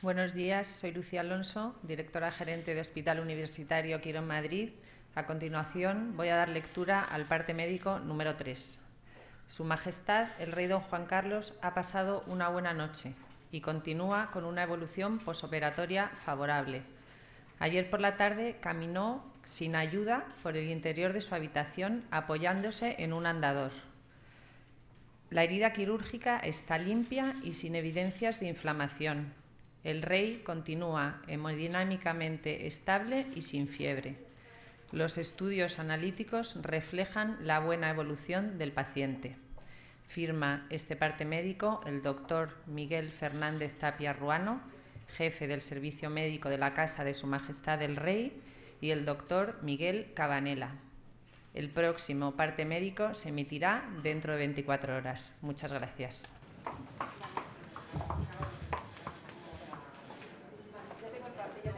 Buenos días, soy Lucía Alonso, directora gerente de Hospital Universitario Quirón Madrid. A continuación voy a dar lectura al parte médico número 3. Su Majestad, el Rey Don Juan Carlos, ha pasado una buena noche y continúa con una evolución posoperatoria favorable. Ayer por la tarde caminó sin ayuda por el interior de su habitación apoyándose en un andador. La herida quirúrgica está limpia y sin evidencias de inflamación. El rey continúa hemodinámicamente estable y sin fiebre. Los estudios analíticos reflejan la buena evolución del paciente. Firma este parte médico el doctor Miguel Fernández Tapia Ruano, jefe del Servicio Médico de la Casa de Su Majestad el Rey, y el doctor Miguel Cabanela. El próximo parte médico se emitirá dentro de 24 horas. Muchas gracias. Capilla